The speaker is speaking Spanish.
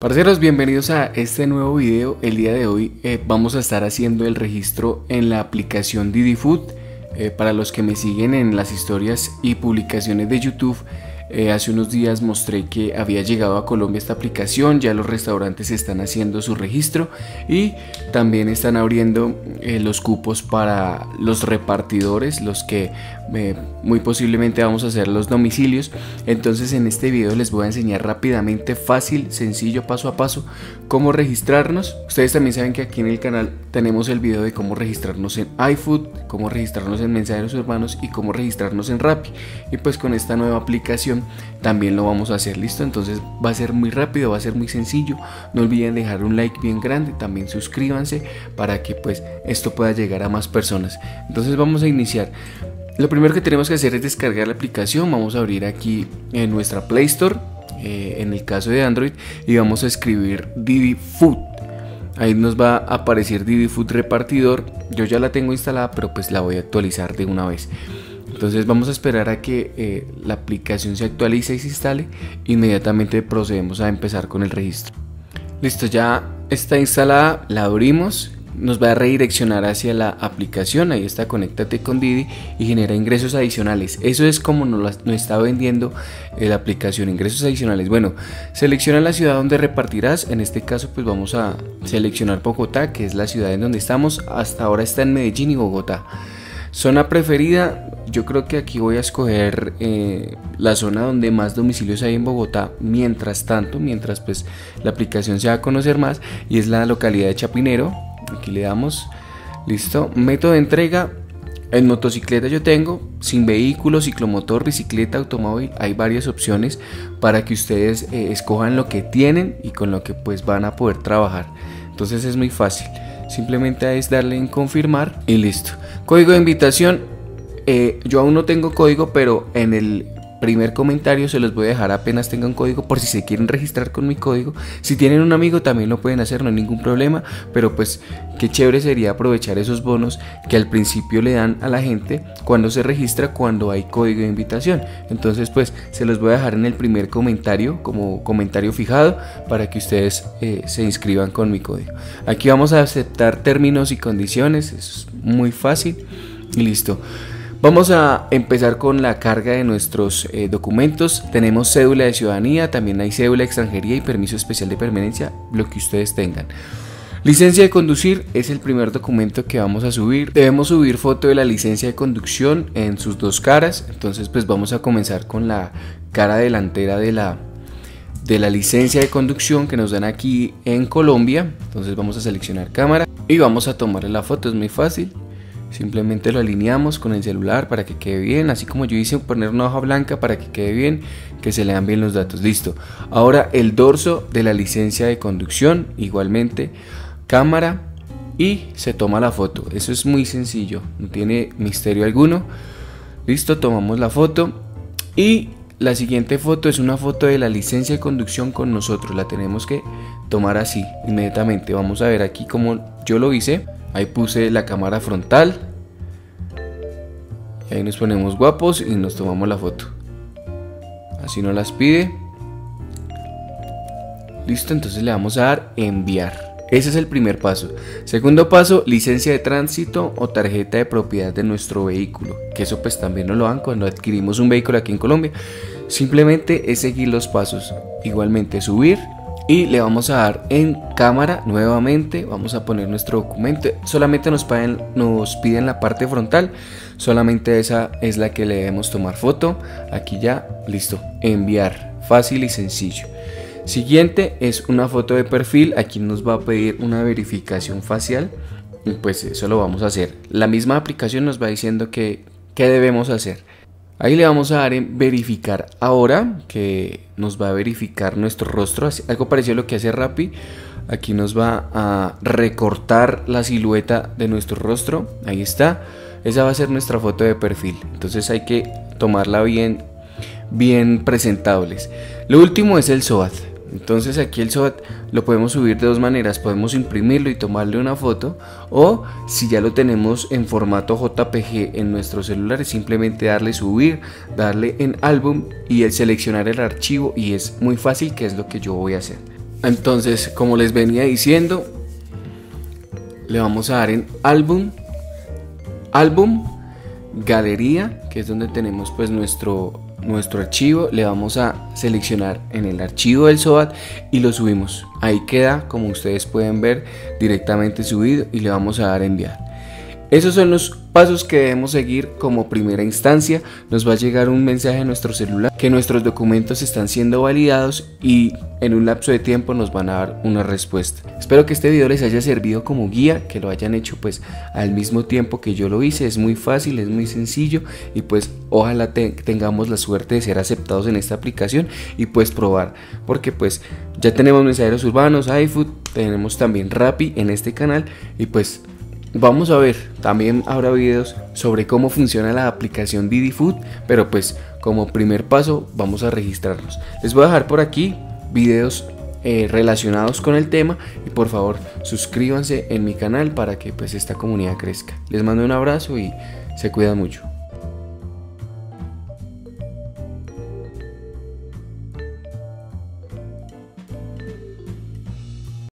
Parceros, bienvenidos a este nuevo video. El día de hoy eh, vamos a estar haciendo el registro en la aplicación Didi Food. Eh, para los que me siguen en las historias y publicaciones de YouTube, eh, hace unos días mostré que había llegado a Colombia esta aplicación, ya los restaurantes están haciendo su registro y también están abriendo eh, los cupos para los repartidores, los que eh, muy posiblemente vamos a hacer los domicilios. Entonces en este video les voy a enseñar rápidamente, fácil, sencillo, paso a paso, cómo registrarnos. Ustedes también saben que aquí en el canal tenemos el video de cómo registrarnos en iFood, cómo registrarnos en Mensajeros Urbanos y cómo registrarnos en Rappi. Y pues con esta nueva aplicación también lo vamos a hacer listo. Entonces va a ser muy rápido va a ser muy sencillo. No olviden dejar un like bien grande también suscríbanse para que pues esto pueda llegar a más personas. Entonces vamos a iniciar. Lo primero que tenemos que hacer es descargar la aplicación. Vamos a abrir aquí en nuestra Play Store eh, en el caso de Android y vamos a escribir Didi Food. Ahí nos va a aparecer Didi Food repartidor. Yo ya la tengo instalada pero pues la voy a actualizar de una vez entonces vamos a esperar a que eh, la aplicación se actualice y se instale. Inmediatamente procedemos a empezar con el registro. Listo, ya está instalada, la abrimos. Nos va a redireccionar hacia la aplicación, ahí está, conéctate con Didi y genera ingresos adicionales. Eso es como nos, está vendiendo eh, la aplicación, ingresos adicionales. Bueno, selecciona la ciudad donde repartirás. En este caso, pues vamos a seleccionar Bogotá, que es la ciudad en donde estamos. Hasta ahora está en Medellín y Bogotá. Zona preferida, yo creo que aquí voy a escoger eh, la zona donde más domicilios hay en Bogotá, mientras tanto, mientras pues la aplicación se va a conocer más, y es la localidad de Chapinero. Aquí le damos, listo. Método de entrega, en motocicleta yo tengo, sin vehículo, ciclomotor, bicicleta, automóvil, hay varias opciones para que ustedes eh, escojan lo que tienen y con lo que pues van a poder trabajar. Entonces es muy fácil. Simplemente es darle en confirmar y listo. Código de invitación. Eh, yo aún no tengo código, pero en el primer comentario se los voy a dejar apenas tengan código por si se quieren registrar con mi código. Si tienen un amigo también lo pueden hacer, no hay ningún problema, pero pues qué chévere sería aprovechar esos bonos que al principio le dan a la gente cuando se registra cuando hay código de invitación. Entonces pues se los voy a dejar en el primer comentario como comentario fijado para que ustedes eh, se inscriban con mi código. Aquí vamos a aceptar términos y condiciones, es muy fácil y listo. Vamos a empezar con la carga de nuestros eh, documentos. Tenemos cédula de ciudadanía, también hay cédula de extranjería y permiso especial de permanencia, lo que ustedes tengan. Licencia de conducir es el primer documento que vamos a subir. Debemos subir foto de la licencia de conducción en sus dos caras. Entonces pues vamos a comenzar con la cara delantera de la, de la licencia de conducción que nos dan aquí en Colombia. Entonces vamos a seleccionar cámara y vamos a tomar la foto, es muy fácil. Simplemente lo alineamos con el celular para que quede bien, así como yo hice poner una hoja blanca para que quede bien, que se lean bien los datos. Listo. Ahora el dorso de la licencia de conducción, igualmente cámara y se toma la foto. Eso es muy sencillo, no tiene misterio alguno. Listo, tomamos la foto y la siguiente foto es una foto de la licencia de conducción con nosotros. La tenemos que tomar así inmediatamente. Vamos a ver aquí como yo lo hice. Ahí puse la cámara frontal. Y ahí nos ponemos guapos y nos tomamos la foto. Así nos las pide. Listo, entonces le vamos a dar enviar. Ese es el primer paso. Segundo paso, licencia de tránsito o tarjeta de propiedad de nuestro vehículo. Que eso pues también nos lo dan cuando adquirimos un vehículo aquí en Colombia. Simplemente es seguir los pasos. Igualmente subir, y le vamos a dar en cámara nuevamente. Vamos a poner nuestro documento. Solamente nos piden, nos piden la parte frontal. Solamente esa es la que le debemos tomar foto. Aquí ya listo. Enviar. Fácil y sencillo. Siguiente es una foto de perfil. Aquí nos va a pedir una verificación facial. Y pues eso lo vamos a hacer. La misma aplicación nos va diciendo que qué debemos hacer Ahí le vamos a dar en verificar ahora, que nos va a verificar nuestro rostro, algo parecido a lo que hace Rappi. Aquí nos va a recortar la silueta de nuestro rostro, ahí está. Esa va a ser nuestra foto de perfil, entonces hay que tomarla bien, bien presentables. Lo último es el SOAT. Entonces aquí el SOAT lo podemos subir de dos maneras, podemos imprimirlo y tomarle una foto o si ya lo tenemos en formato JPG en nuestro celular es simplemente darle subir, darle en álbum y el seleccionar el archivo y es muy fácil que es lo que yo voy a hacer. entonces como les venía diciendo le vamos a dar en álbum álbum galería que es donde tenemos pues nuestro nuestro archivo le vamos a seleccionar en el archivo del SOAT y lo subimos. Ahí queda como ustedes pueden ver directamente subido y le vamos a dar enviar. Esos son los pasos que debemos seguir como primera instancia. Nos va a llegar un mensaje a nuestro celular que nuestros documentos están siendo validados y en un lapso de tiempo nos van a dar una respuesta. Espero que este video les haya servido como guía, que lo hayan hecho pues al mismo tiempo que yo lo hice. Es muy fácil, es muy sencillo y pues ojalá tengamos la suerte de ser aceptados en esta aplicación y pues probar porque pues ya tenemos mensajeros urbanos, iFood, tenemos también Rappi en este canal y pues Vamos a ver, también habrá videos sobre cómo funciona la aplicación Didi Food, pero pues como primer paso vamos a registrarnos. Les voy a dejar por aquí videos eh, relacionados con el tema y por favor suscríbanse en mi canal para que pues esta comunidad crezca. Les mando un abrazo y se cuidan mucho.